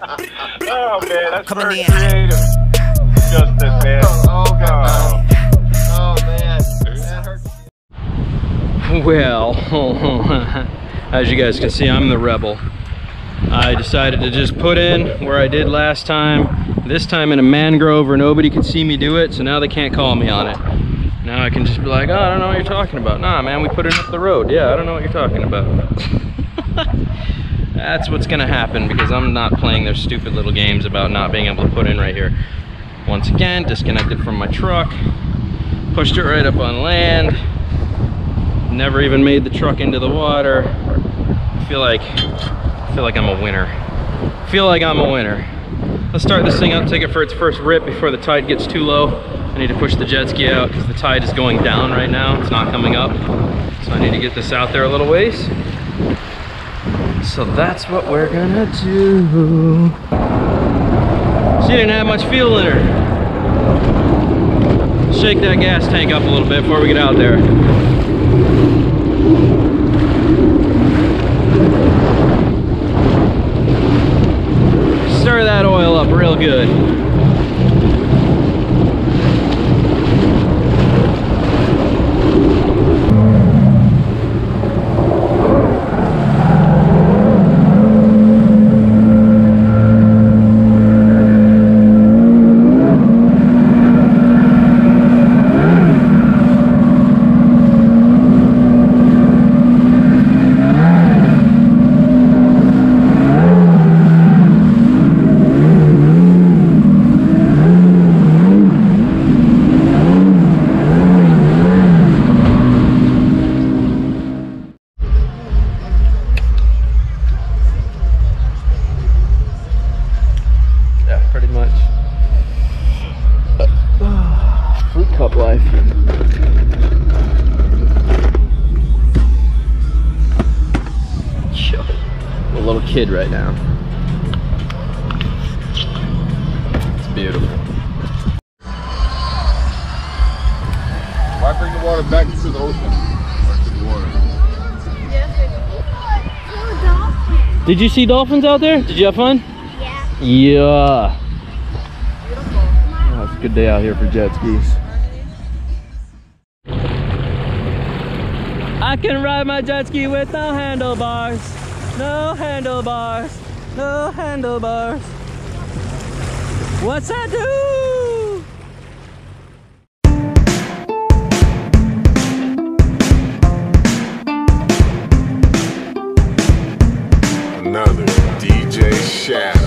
Oh man, that's Coming very in. creative. Justice, man. Oh, oh, God. Oh, man. That hurts. Well, as you guys can see, I'm the rebel. I decided to just put in where I did last time, this time in a mangrove where nobody could see me do it, so now they can't call me on it. Now I can just be like, oh, I don't know what you're talking about. Nah, man, we put it up the road. Yeah, I don't know what you're talking about. That's what's gonna happen because I'm not playing their stupid little games about not being able to put in right here. Once again, disconnected from my truck, pushed it right up on land, never even made the truck into the water. I feel like I feel like I'm a winner. I feel like I'm a winner. Let's start this thing up, take it for its first rip before the tide gets too low. I need to push the jet ski out because the tide is going down right now. It's not coming up. So I need to get this out there a little ways. So that's what we're gonna do. She didn't have much fuel in her. Shake that gas tank up a little bit before we get out there. Stir that oil up real good. Life. Yo, I'm a little kid right now. It's beautiful. Why bring the water back to the ocean? The water? Did you see dolphins out there? Did you have fun? Yeah. Yeah. Oh, it's a good day out here for jet skis. I can ride my jet ski with no handlebars. No handlebars. No handlebars. What's that do? Another DJ Shadow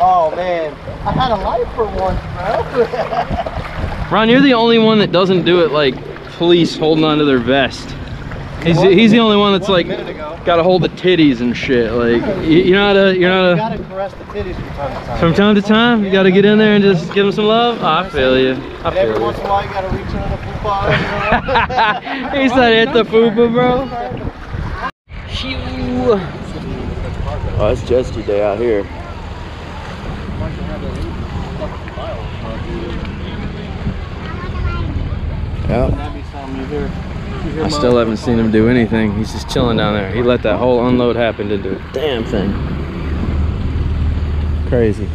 oh man, I had a life for once, bro. Ron, you're the only one that doesn't do it like police holding onto their vest. He's, he's the only one that's like got to hold the titties and shit. Like you- you're not a you're You not a gotta caress the titties from time to time. from time to time. You got to get in there and just give them some love. Oh, I feel you. I And every feel once in a while, you gotta reach into the fupa. he said hit the fupa, bro. Phew. Oh, it's jet ski day out here. Yep. I still haven't seen him do anything. He's just chilling down there. He let that whole unload happen to do a damn thing. Crazy.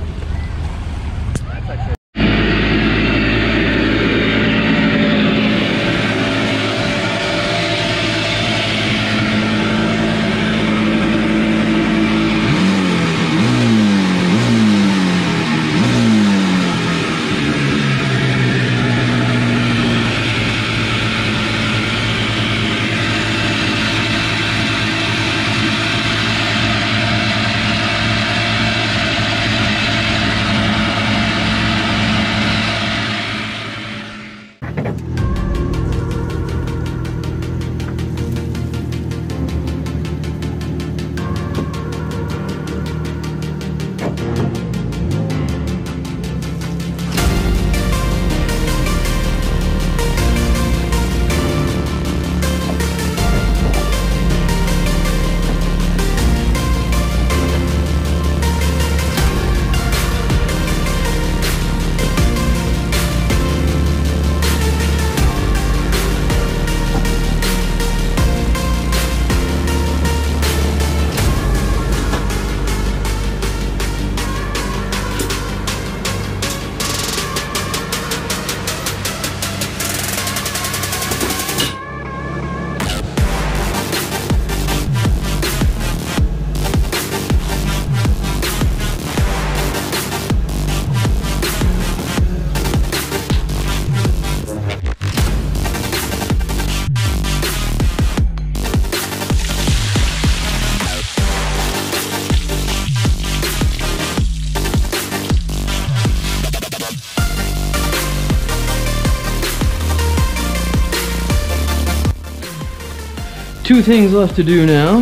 Two things left to do now.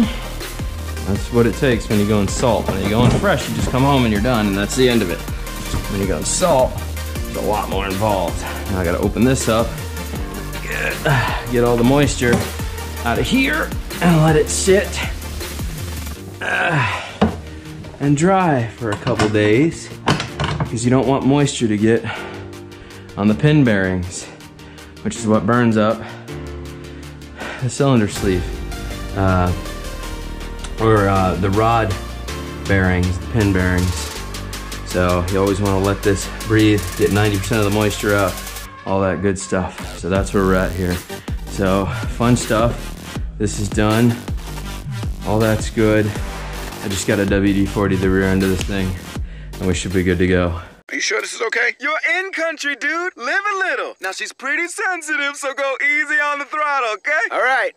That's what it takes when you go in salt. When you go in fresh, you just come home and you're done, and that's the end of it. When you go in salt, there's a lot more involved. Now I gotta open this up, get, get all the moisture out of here, and let it sit uh, and dry for a couple days, because you don't want moisture to get on the pin bearings, which is what burns up the cylinder sleeve uh, or uh, the rod bearings, the pin bearings. So you always want to let this breathe, get 90% of the moisture out, all that good stuff. So that's where we're at here. So fun stuff. This is done. All that's good. I just got a WD-40 the rear end of this thing and we should be good to go. Are you sure this is okay? You're in country, dude. Live a little. Now she's pretty sensitive, so go easy on the throttle, okay? All right.